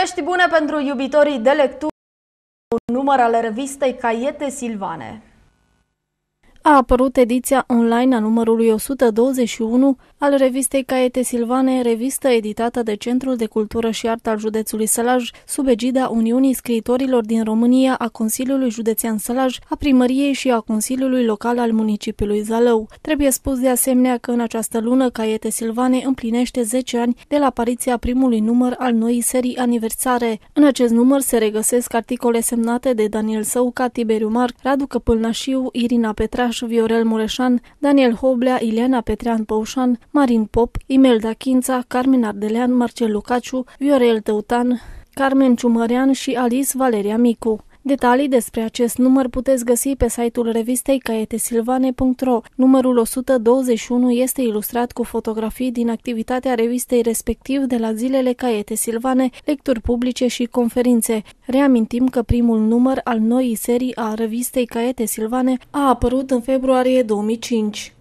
Vești bune pentru iubitorii de lectură, un număr al revistei Caiete Silvane a apărut ediția online a numărului 121 al revistei Caete Silvane, revistă editată de Centrul de Cultură și Artă al județului Sălaj, sub egida Uniunii Scriitorilor din România, a Consiliului Județean Sălaj, a Primăriei și a Consiliului Local al municipiului Zalău. Trebuie spus de asemenea că în această lună Caiete Silvane împlinește 10 ani de la apariția primului număr al noii serii aniversare. În acest număr se regăsesc articole semnate de Daniel Săuca, Tiberiu Marc, Radu Căpâlnașiu, Irina Petraș, Iași, Viorel Mureșan, Daniel Hoblea, Ileana Petrean Păușan, Marin Pop, Imelda Chința, Carmen Ardelean, Marcel Lucaciu, Viorel Tăutan, Carmen Ciumărean și Alice Valeria Micu. Detalii despre acest număr puteți găsi pe site-ul revistei caetesilvane.ro. Numărul 121 este ilustrat cu fotografii din activitatea revistei respectiv de la zilele Caete Silvane, lecturi publice și conferințe. Reamintim că primul număr al noii serii a revistei Caete Silvane a apărut în februarie 2005.